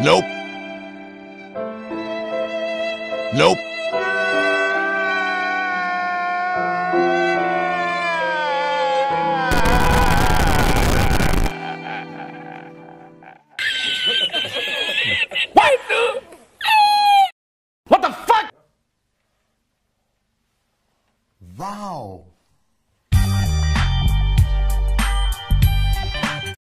Nope. Nope. what? what the fuck? Wow.